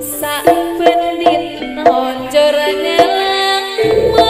sak penit nonjor nyelang mo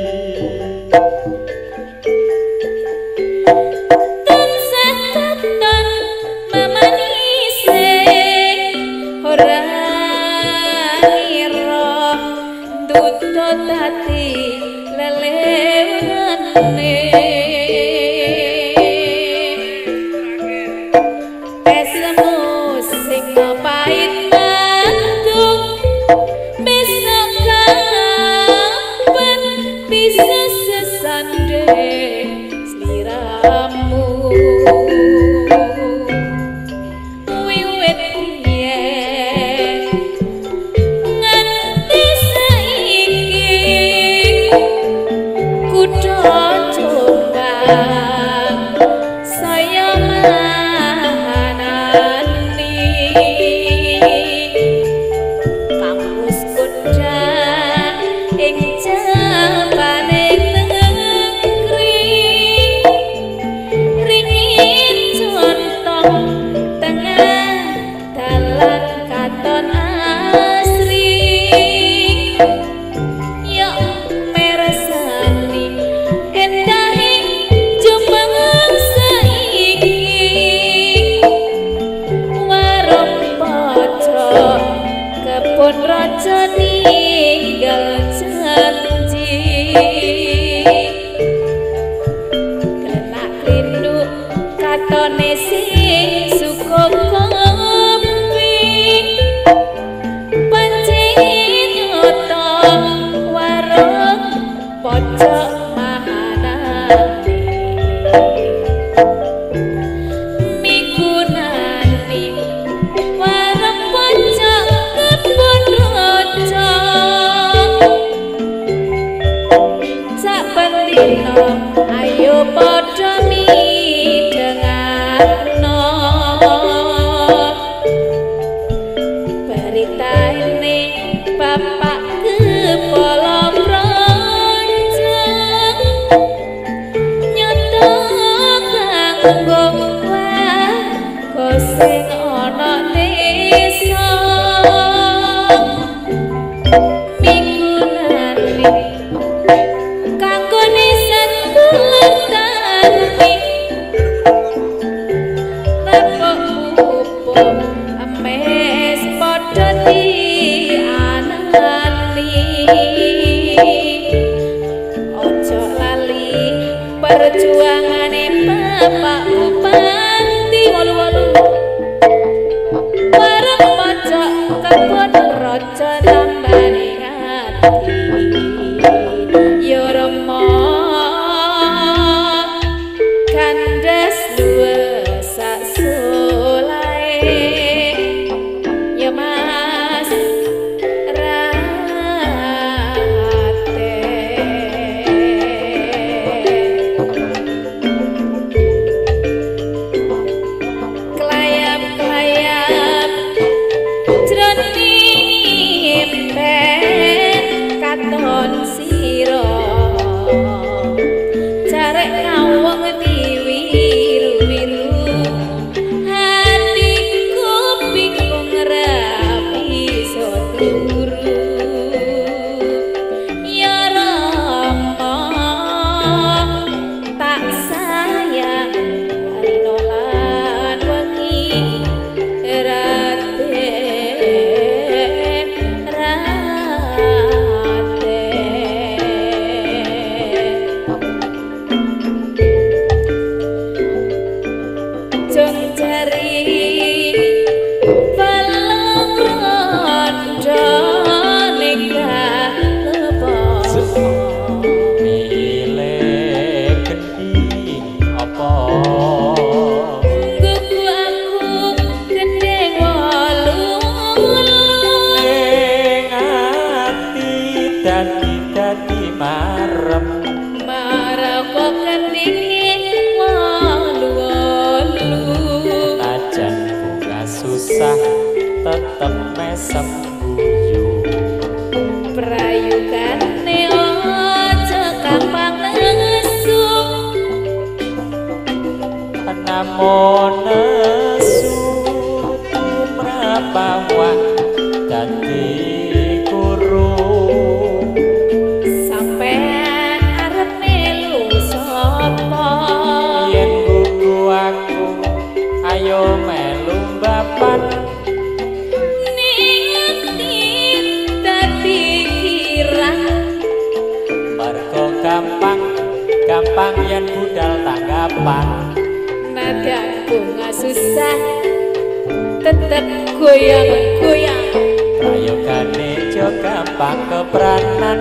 tuntut hati come. Perjuangan ini bapak. Tetep mesem guyu prayugane aja gampang nesu? Namun nesu tumrapa dadi gampang gampang yen budal tanggapan nadang bunga susah tetep goyang goyang ayo kane jo gampang kepranan